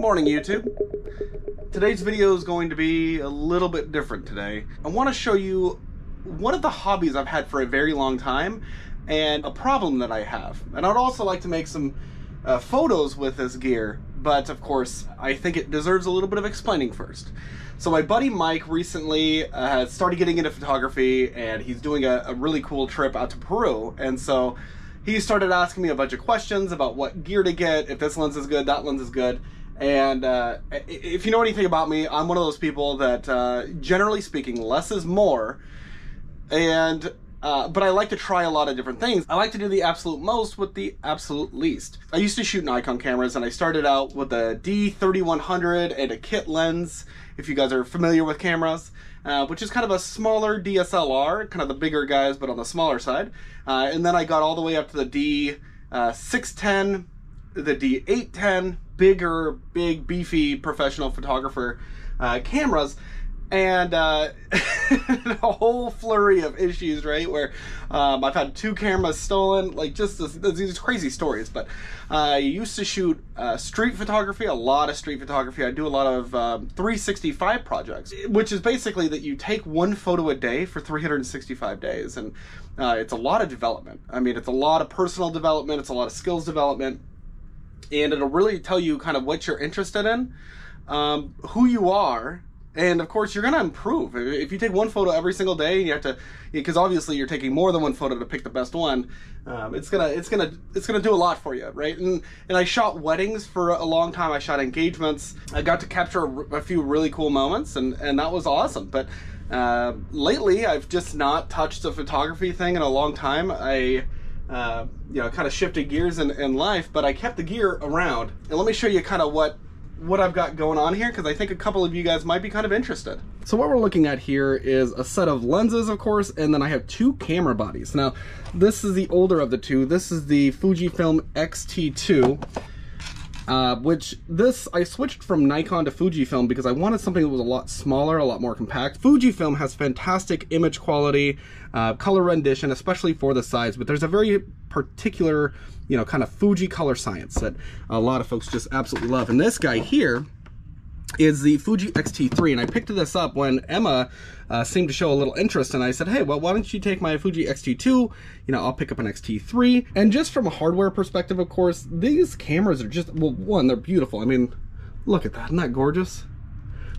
Good morning YouTube. Today's video is going to be a little bit different today. I want to show you one of the hobbies I've had for a very long time and a problem that I have. And I'd also like to make some uh, photos with this gear, but of course I think it deserves a little bit of explaining first. So my buddy Mike recently uh, started getting into photography and he's doing a, a really cool trip out to Peru. And so he started asking me a bunch of questions about what gear to get, if this lens is good, that lens is good. And uh, if you know anything about me, I'm one of those people that, uh, generally speaking, less is more. And uh, but I like to try a lot of different things. I like to do the absolute most with the absolute least. I used to shoot Nikon cameras and I started out with a D3100 and a kit lens, if you guys are familiar with cameras, uh, which is kind of a smaller DSLR, kind of the bigger guys, but on the smaller side. Uh, and then I got all the way up to the D610, the D810, bigger, big, beefy professional photographer uh, cameras and uh, a whole flurry of issues, right? Where um, I've had two cameras stolen, like just this, these crazy stories. But I used to shoot uh, street photography, a lot of street photography. I do a lot of um, 365 projects, which is basically that you take one photo a day for 365 days, and uh, it's a lot of development. I mean, it's a lot of personal development, it's a lot of skills development, and it'll really tell you kind of what you're interested in, um, who you are and of course you're going to improve. If you take one photo every single day you have to because obviously you're taking more than one photo to pick the best one um, it's gonna it's gonna it's gonna do a lot for you right? And and i shot weddings for a long time. I shot engagements. I got to capture a, a few really cool moments and and that was awesome. But uh, lately i've just not touched the photography thing in a long time. I uh, you know kind of shifted gears in, in life but i kept the gear around and let me show you kind of what what I've got going on here because I think a couple of you guys might be kind of interested. So what we're looking at here is a set of lenses, of course, and then I have two camera bodies. Now, this is the older of the two. This is the Fujifilm X-T2. Uh, which this, I switched from Nikon to Fujifilm because I wanted something that was a lot smaller, a lot more compact. Fujifilm has fantastic image quality, uh, color rendition, especially for the size, but there's a very particular, you know, kind of Fuji color science that a lot of folks just absolutely love. And this guy here, is the Fuji X-T3 and I picked this up when Emma uh, seemed to show a little interest and I said hey well why don't you take my Fuji X-T2 you know I'll pick up an X-T3 and just from a hardware perspective of course these cameras are just well one they're beautiful. I mean look at that. Isn't that gorgeous?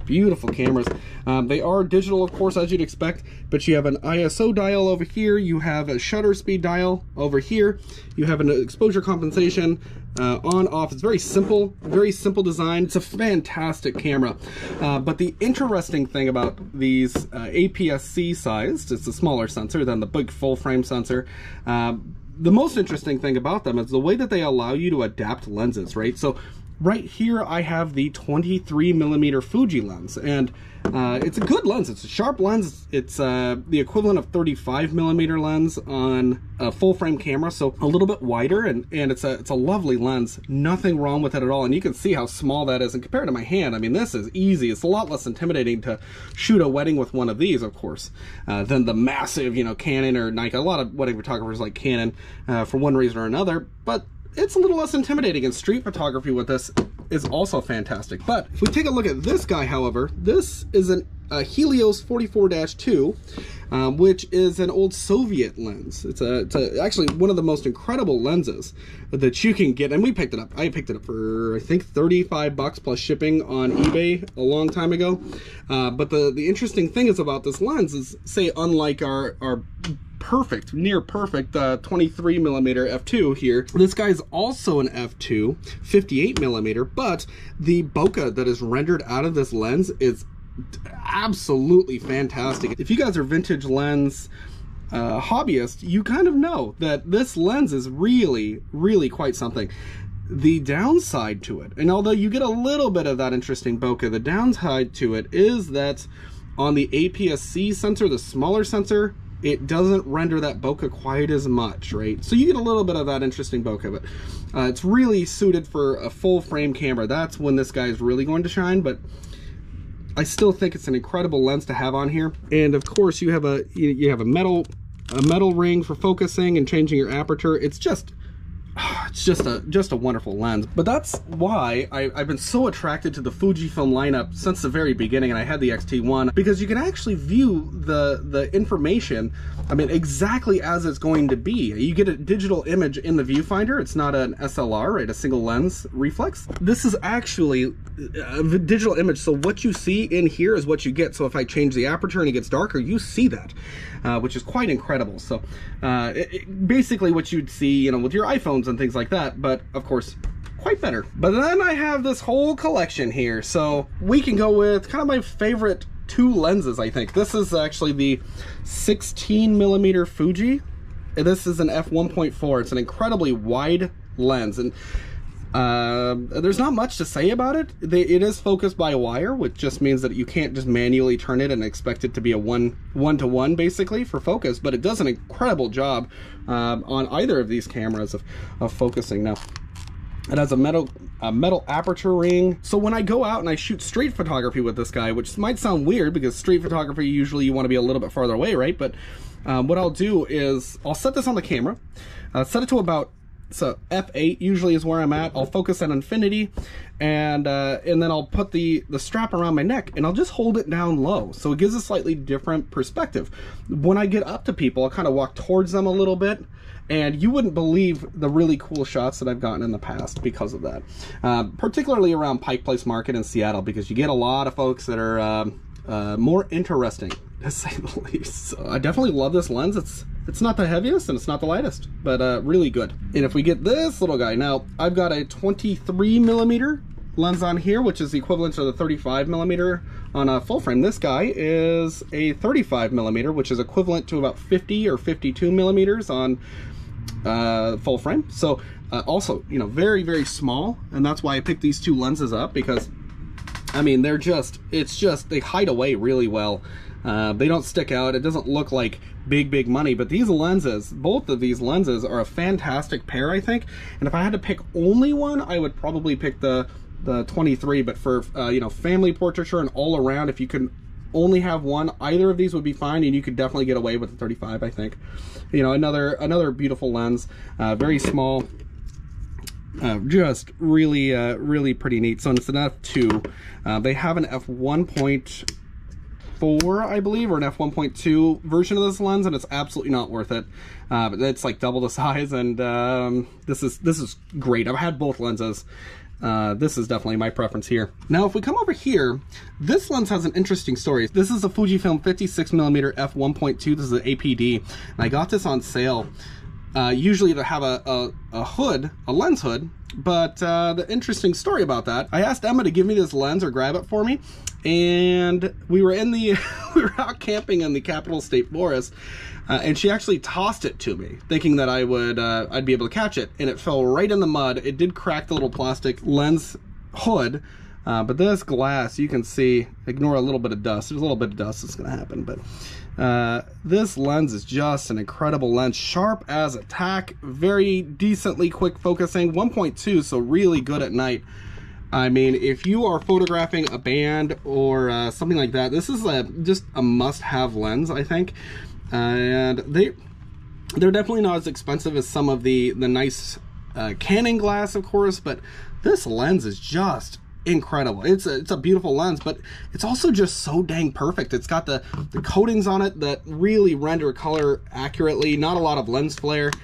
Beautiful cameras. Um, they are digital, of course, as you'd expect, but you have an ISO dial over here, you have a shutter speed dial over here, you have an exposure compensation uh, on, off. It's very simple, very simple design. It's a fantastic camera. Uh, but the interesting thing about these uh, APS-C sized, it's a smaller sensor than the big full frame sensor, um, the most interesting thing about them is the way that they allow you to adapt lenses, right? So right here I have the 23 millimeter Fuji lens and uh, it's a good lens. It's a sharp lens. It's uh, the equivalent of 35 millimeter lens on a full frame camera so a little bit wider and and it's a it's a lovely lens. Nothing wrong with it at all and you can see how small that is and compared to my hand I mean this is easy. It's a lot less intimidating to shoot a wedding with one of these of course uh, than the massive you know Canon or Nikon a lot of wedding photographers like Canon uh, for one reason or another but it's a little less intimidating and street photography with this is also fantastic. But if we take a look at this guy, however, this is an, a Helios 44-2, um, which is an old Soviet lens. It's, a, it's a, actually one of the most incredible lenses that you can get. And we picked it up. I picked it up for, I think, 35 bucks plus shipping on eBay a long time ago. Uh, but the, the interesting thing is about this lens is, say, unlike our, our perfect, near perfect uh, 23 millimeter f2 here. This guy is also an f2, 58 millimeter, but the bokeh that is rendered out of this lens is absolutely fantastic. If you guys are vintage lens uh, hobbyist, you kind of know that this lens is really, really quite something. The downside to it, and although you get a little bit of that interesting bokeh, the downside to it is that on the APS-C sensor, the smaller sensor, it doesn't render that bokeh quite as much, right? So you get a little bit of that interesting bokeh, but uh, it's really suited for a full frame camera. That's when this guy is really going to shine, but I still think it's an incredible lens to have on here. And of course you have a, you have a metal, a metal ring for focusing and changing your aperture. It's just, it's just a just a wonderful lens. But that's why I, have been so attracted to the Fujifilm lineup since the very beginning, and I had the X-T1 because you can actually view the the information. I mean, exactly as it's going to be. You get a digital image in the viewfinder. It's not an SLR, right? A single lens reflex. This is actually a digital image. So what you see in here is what you get. So if I change the aperture and it gets darker, you see that, uh, which is quite incredible. So uh, it, it, basically what you'd see, you know, with your iPhones and things like that. But of course, quite better. But then I have this whole collection here. So we can go with kind of my favorite two lenses, I think. This is actually the 16 millimeter Fuji. This is an f1.4. It's an incredibly wide lens. And uh, there's not much to say about it. They, it is focused by wire, which just means that you can't just manually turn it and expect it to be a one one to one basically for focus. But it does an incredible job um, on either of these cameras of, of focusing. Now, it has a metal a metal aperture ring. So when I go out and I shoot street photography with this guy, which might sound weird because street photography usually you want to be a little bit farther away, right? But um, what I'll do is I'll set this on the camera, uh, set it to about so F8 usually is where I'm at. I'll focus at infinity and uh, and then I'll put the, the strap around my neck and I'll just hold it down low. So it gives a slightly different perspective. When I get up to people, I'll kind of walk towards them a little bit and you wouldn't believe the really cool shots that I've gotten in the past because of that. Uh, particularly around Pike Place Market in Seattle because you get a lot of folks that are um, uh, more interesting to say the least. So I definitely love this lens. It's it's not the heaviest and it's not the lightest, but uh, really good. And if we get this little guy, now I've got a 23 millimeter lens on here, which is the equivalent to the 35 millimeter on a full frame. This guy is a 35 millimeter, which is equivalent to about 50 or 52 millimeters on uh, full frame. So uh, also, you know, very, very small. And that's why I picked these two lenses up because I mean, they're just, it's just, they hide away really well. Uh, they don't stick out. It doesn't look like big, big money, but these lenses, both of these lenses are a fantastic pair, I think. And if I had to pick only one, I would probably pick the the 23, but for, uh, you know, family portraiture and all around, if you could only have one, either of these would be fine, and you could definitely get away with the 35, I think. You know, another another beautiful lens, uh, very small, uh, just really, uh, really pretty neat. So it's an F2. Uh, they have an F1.4, I believe, or an F1.2 version of this lens, and it's absolutely not worth it. Uh, but it's like double the size, and um, this is this is great. I've had both lenses. Uh, this is definitely my preference here. Now, if we come over here, this lens has an interesting story. This is a Fujifilm 56mm f1.2. This is an APD, and I got this on sale uh, usually to have a, a, a, hood, a lens hood, but uh, the interesting story about that, I asked Emma to give me this lens or grab it for me, and we were in the, we were out camping in the Capitol State Forest, uh, and she actually tossed it to me, thinking that I would, uh, I'd be able to catch it, and it fell right in the mud. It did crack the little plastic lens hood, uh, but this glass, you can see, ignore a little bit of dust. There's a little bit of dust that's going to happen, but uh, this lens is just an incredible lens, sharp as a tack, very decently quick focusing, 1.2, so really good at night. I mean, if you are photographing a band or uh, something like that, this is a, just a must-have lens, I think. And they, they're definitely not as expensive as some of the, the nice uh, Canon glass, of course, but this lens is just incredible. It's a, it's a beautiful lens, but it's also just so dang perfect. It's got the, the coatings on it that really render color accurately, not a lot of lens flare.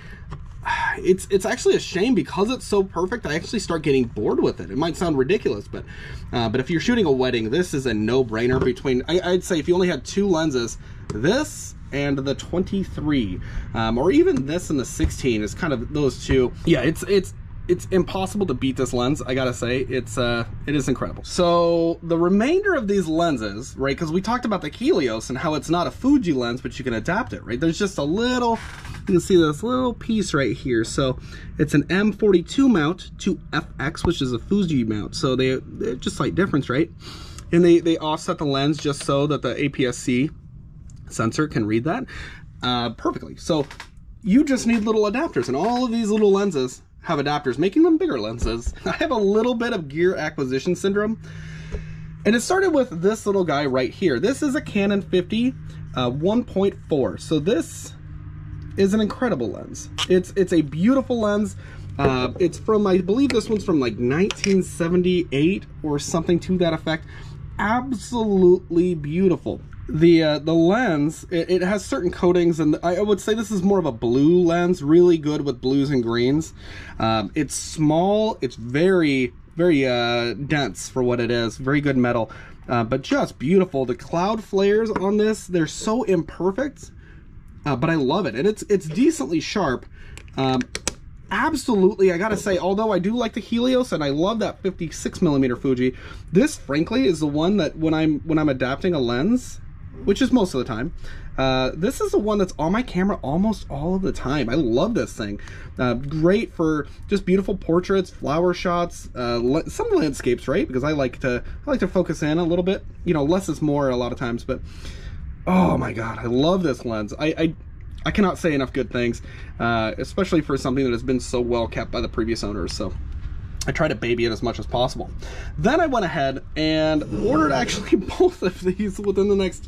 It's it's actually a shame because it's so perfect. I actually start getting bored with it. It might sound ridiculous, but uh, but if you're shooting a wedding, this is a no-brainer. Between I, I'd say if you only had two lenses, this and the 23 um, or even this and the 16 is kind of those two yeah it's it's it's impossible to beat this lens i gotta say. It's uh it is incredible. So the remainder of these lenses right because we talked about the helios and how it's not a fuji lens but you can adapt it right? There's just a little you can see this little piece right here. So it's an m42 mount to fx which is a fuji mount. So they they're just slight difference right? And they they offset the lens just so that the APS-C sensor can read that uh perfectly. So you just need little adapters and all of these little lenses have adapters, making them bigger lenses. I have a little bit of gear acquisition syndrome. And it started with this little guy right here. This is a Canon 50 uh, 1.4. So this is an incredible lens. It's it's a beautiful lens. Uh, it's from, I believe this one's from like 1978 or something to that effect. Absolutely beautiful. The uh, the lens, it, it, has certain coatings, and I would say this is more of a blue lens, really good with blues and greens. Um, it's small, it's very, very uh, dense for what it is, very good metal, uh, but just beautiful. The cloud flares on this, they're so imperfect, uh, but I love it, and it's it's decently sharp. Um, absolutely, I gotta say, although I do like the Helios and I love that 56 millimeter Fuji, this frankly is the one that when I'm when I'm adapting a lens, which is most of the time, uh, this is the one that's on my camera almost all of the time. I love this thing. Uh, great for just beautiful portraits, flower shots, uh, some landscapes, right? Because I like to I like to focus in a little bit. You know, less is more a lot of times, but oh my god, I love this lens. I, I I cannot say enough good things, uh, especially for something that has been so well kept by the previous owners. So I try to baby it as much as possible. Then I went ahead and ordered actually both of these within the next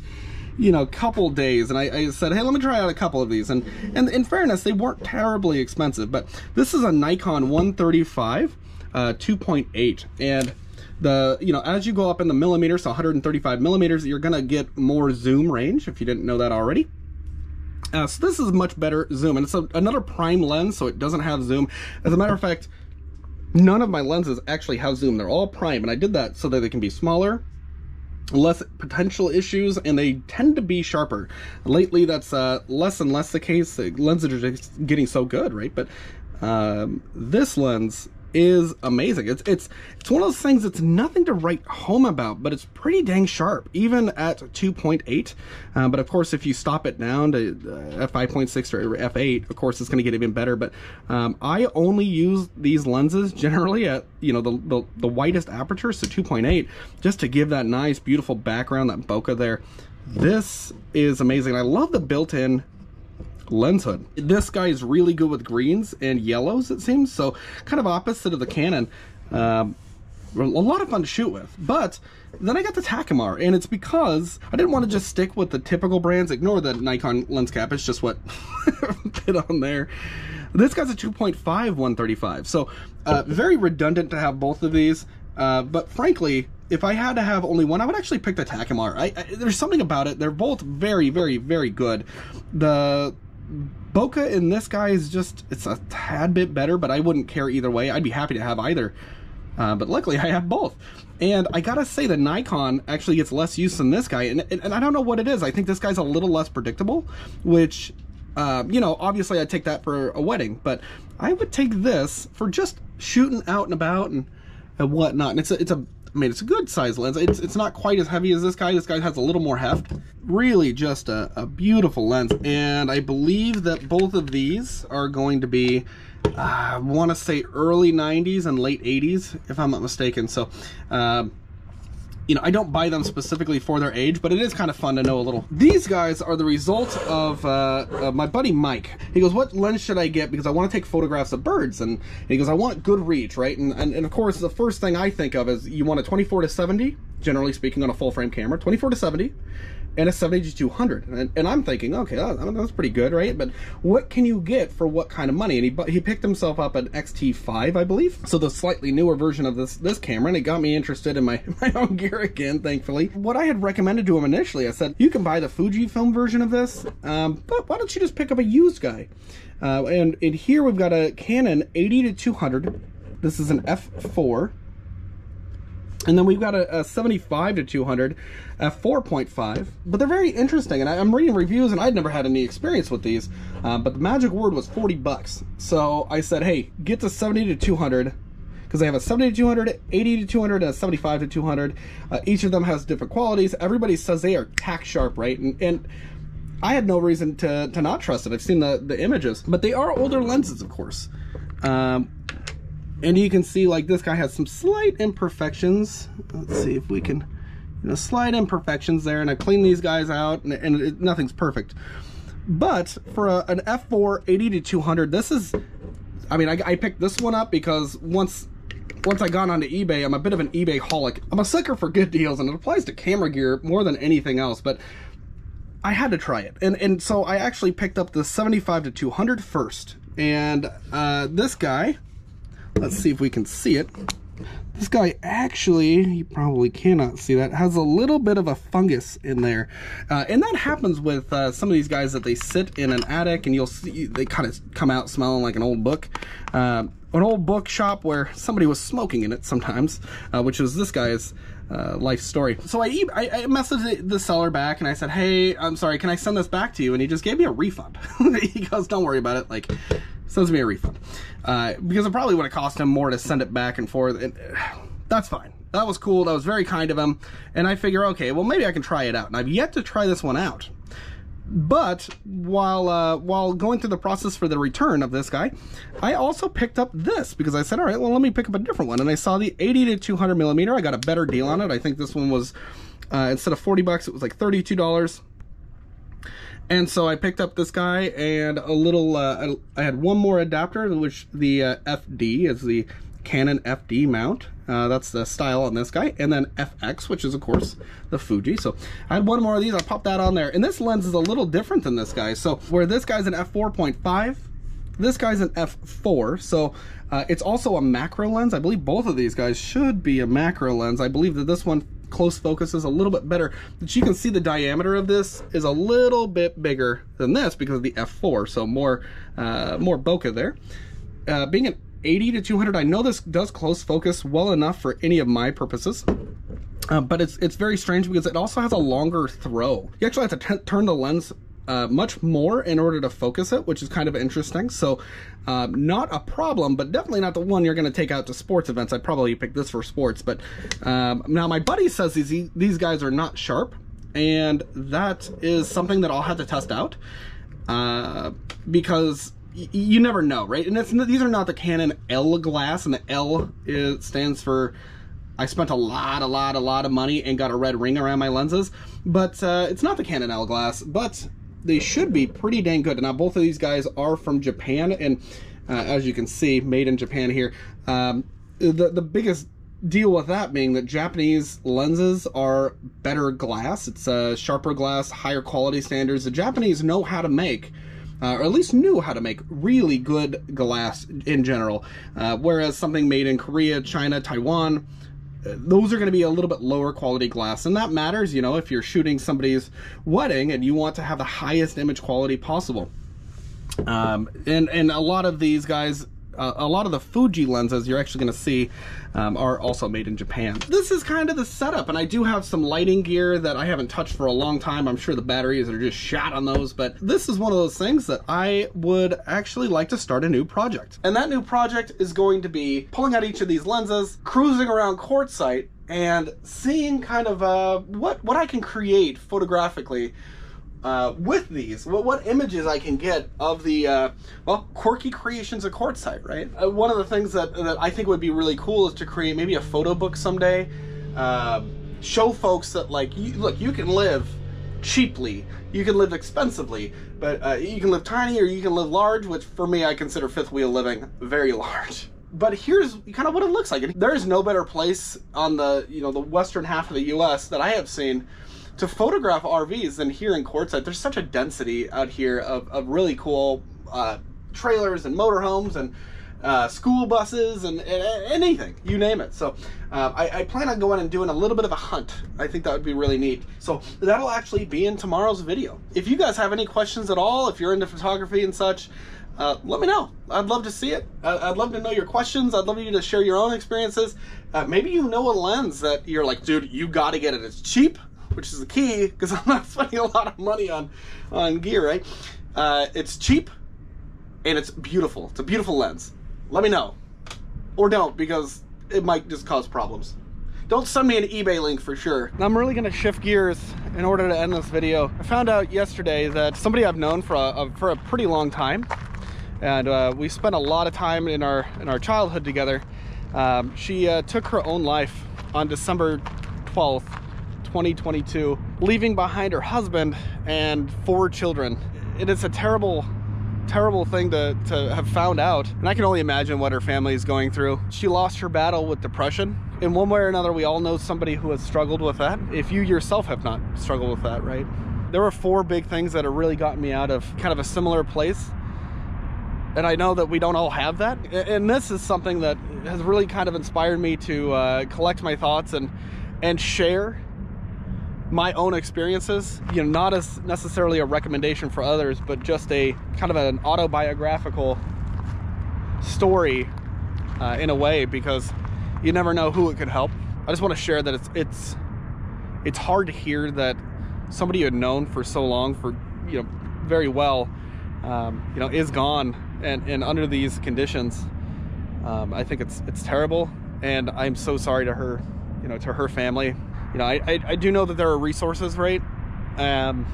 you know, couple days, and I, I, said, hey, let me try out a couple of these. And, and in fairness, they weren't terribly expensive, but this is a Nikon 135 uh, 2.8, and the you know as you go up in the millimeters, so 135 millimeters, you're gonna get more zoom range if you didn't know that already. Uh, so this is much better zoom, and it's a, another prime lens, so it doesn't have zoom. As a matter of fact, none of my lenses actually have zoom. They're all prime, and I did that so that they can be smaller, less potential issues, and they tend to be sharper. Lately, that's uh, less and less the case. The lenses are just getting so good, right? But um, this lens is amazing. It's it's it's one of those things that's nothing to write home about, but it's pretty dang sharp, even at 2.8. Uh, but of course, if you stop it down to uh, f5.6 or f8, of course, it's going to get even better. But um, I only use these lenses generally at you know the the, the widest aperture, so 2.8, just to give that nice, beautiful background, that bokeh there. This is amazing. I love the built-in lens hood. This guy is really good with greens and yellows, it seems, so kind of opposite of the Canon. Um, a lot of fun to shoot with. But then I got the Takumar, and it's because I didn't want to just stick with the typical brands. Ignore the Nikon lens cap, it's just what fit on there. This guy's a 2.5 135, so uh, very redundant to have both of these. Uh, but frankly, if I had to have only one, I would actually pick the Takumar. I, I, there's something about it. They're both very, very, very good. The bokeh in this guy is just, it's a tad bit better, but I wouldn't care either way. I'd be happy to have either. Uh, but luckily I have both. And I gotta say the Nikon actually gets less use than this guy. And, and, and I don't know what it is. I think this guy's a little less predictable, which, uh, you know, obviously I'd take that for a wedding, but I would take this for just shooting out and about and, and whatnot. And it's a, it's a I mean, it's a good size lens. It's, it's not quite as heavy as this guy. This guy has a little more heft. Really just a, a beautiful lens. And I believe that both of these are going to be, uh, I want to say early 90s and late 80s, if I'm not mistaken. So, uh, you know, I don't buy them specifically for their age, but it is kind of fun to know a little. These guys are the result of uh, uh, my buddy Mike. He goes, what lens should I get? Because I want to take photographs of birds. And, he goes, I want good reach, right? And, and, and of course, the first thing I think of is you want a 24 to 70, generally speaking on a full frame camera, 24 to 70 and a 7200 and, and i'm thinking okay that's pretty good right? But what can you get for what kind of money? And he he picked himself up an xt5 i believe. So the slightly newer version of this this camera and it got me interested in my my own gear again thankfully. What i had recommended to him initially i said you can buy the fujifilm version of this um, but why don't you just pick up a used guy? Uh, and in here we've got a canon 80 to 200 this is an f4 and then we've got a, a 75 to 200 at 4.5, but they're very interesting. And I, am reading reviews, and I'd never had any experience with these, um, but the magic word was 40 bucks. So I said, hey, get to 70 to 200 because they have a 70 to 200, 80 to 200, and a 75 to 200. Uh, each of them has different qualities. Everybody says they are tack sharp, right? And, and I had no reason to, to not trust it. I've seen the, the images, but they are older lenses, of course. Um, and you can see like this guy has some slight imperfections. Let's see if we can, you know, slight imperfections there. And I clean these guys out and, and it, nothing's perfect. But for a, an F4 80 to 200, this is, I mean, I, I picked this one up because once once I got onto eBay, I'm a bit of an eBay holic. I'm a sucker for good deals, and it applies to camera gear more than anything else, but I had to try it. And and so I actually picked up the 75 to 200 first. And uh, this guy let's see if we can see it. This guy actually, you probably cannot see that, has a little bit of a fungus in there. Uh, and that happens with uh, some of these guys that they sit in an attic and you'll see, they kind of come out smelling like an old book. Uh, an old bookshop where somebody was smoking in it sometimes, uh, which is this guy's uh, life story. So I, I, I messaged the seller back and I said, hey, I'm sorry, can I send this back to you? And he just gave me a refund. he goes, don't worry about it. Like, sends me a refund. Uh, because it probably would have cost him more to send it back and forth. And, uh, that's fine. That was cool. That was very kind of him. And I figure, okay, well, maybe I can try it out. And I've yet to try this one out. But while uh, while going through the process for the return of this guy, I also picked up this because I said, all right, well, let me pick up a different one. And I saw the 80 to 200 millimeter. I got a better deal on it. I think this one was, uh, instead of 40 bucks, it was like $32. And so I picked up this guy and a little, uh, I had one more adapter, which the uh, FD is the Canon FD mount. Uh, that's the style on this guy. And then FX, which is, of course, the Fuji. So I had one more of these. I popped that on there. And this lens is a little different than this guy. So where this guy's an f4.5, this guy's an f4. So uh, it's also a macro lens. I believe both of these guys should be a macro lens. I believe that this one close focus is a little bit better. But you can see the diameter of this is a little bit bigger than this because of the f4. So more, uh, more bokeh there. Uh, being an 80 to 200, I know this does close focus well enough for any of my purposes. Uh, but it's it's very strange because it also has a longer throw. You actually have to turn the lens uh, much more in order to focus it, which is kind of interesting. So uh, not a problem, but definitely not the one you're going to take out to sports events. I'd probably pick this for sports. But um, now my buddy says these, these guys are not sharp, and that is something that I'll have to test out uh, because you never know, right? And these are not the Canon L glass, and the L is, stands for I spent a lot, a lot, a lot of money and got a red ring around my lenses. But uh, it's not the Canon L glass, but they should be pretty dang good. Now, both of these guys are from Japan, and uh, as you can see, made in Japan here. Um, the, the biggest deal with that being that Japanese lenses are better glass. It's a sharper glass, higher quality standards. The Japanese know how to make uh, or at least knew how to make really good glass in general. Uh, whereas something made in Korea, China, Taiwan, uh, those are going to be a little bit lower quality glass. And that matters, you know, if you're shooting somebody's wedding and you want to have the highest image quality possible. Um, and, and a lot of these guys uh, a lot of the Fuji lenses you're actually going to see um, are also made in Japan. This is kind of the setup, and I do have some lighting gear that I haven't touched for a long time. I'm sure the batteries are just shot on those, but this is one of those things that I would actually like to start a new project. And that new project is going to be pulling out each of these lenses, cruising around Quartzsite, and seeing kind of uh, what, what I can create photographically uh, with these, what, what, images I can get of the, uh, well, quirky creations of Quartzsite, right? Uh, one of the things that, that I think would be really cool is to create maybe a photo book someday, um, show folks that, like, you, look, you can live cheaply, you can live expensively, but uh, you can live tiny or you can live large, which for me, I consider fifth wheel living very large. But here's kind of what it looks like. There is no better place on the, you know, the western half of the U.S. that I have seen to photograph RVs than here in Quartzsite. There's such a density out here of, of really cool uh, trailers and motorhomes and uh, school buses and, and, anything, you name it. So uh, I, I, plan on going and doing a little bit of a hunt. I think that would be really neat. So that'll actually be in tomorrow's video. If you guys have any questions at all, if you're into photography and such, uh, let me know. I'd love to see it. I'd love to know your questions. I'd love you to share your own experiences. Uh, maybe you know a lens that you're like, dude, you got to get it. It's cheap which is the key because I'm not spending a lot of money on on gear, right? Uh, it's cheap and it's beautiful. It's a beautiful lens. Let me know, or don't because it might just cause problems. Don't send me an eBay link for sure. I'm really gonna shift gears in order to end this video. I found out yesterday that somebody I've known for a, a for a pretty long time, and uh, we spent a lot of time in our in our childhood together. Um, she uh, took her own life on December 12th 2022, leaving behind her husband and four children. It is a terrible, terrible thing to, to have found out. And I can only imagine what her family is going through. She lost her battle with depression. In one way or another, we all know somebody who has struggled with that. If you yourself have not struggled with that, right? There were four big things that have really gotten me out of kind of a similar place. and I know that we don't all have that. And this is something that has really kind of inspired me to uh, collect my thoughts and and share my own experiences. You know, not as necessarily a recommendation for others, but just a kind of an autobiographical story uh, in a way, because you never know who it could help. I just want to share that it's it's it's hard to hear that somebody you had known for so long, for you know, very well, um, you know, is gone and, and under these conditions, um, I think it's it's terrible, and I'm so sorry to her, you know, to her family. You know, I, I, I do know that there are resources, right? Um,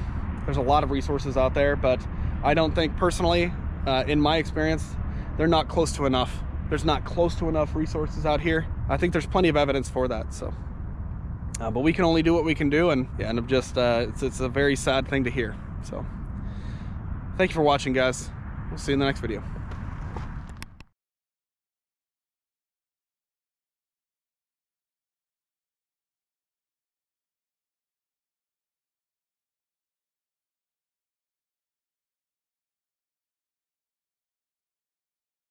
there's a lot of resources out there, but I don't think personally, uh, in my experience, they're not close to enough. There's not close to enough resources out here. I think there's plenty of evidence for that. So, uh, but we can only do what we can do, and yeah, and I'm just uh, it's it's a very sad thing to hear. So, thank you for watching, guys. We'll see you in the next video.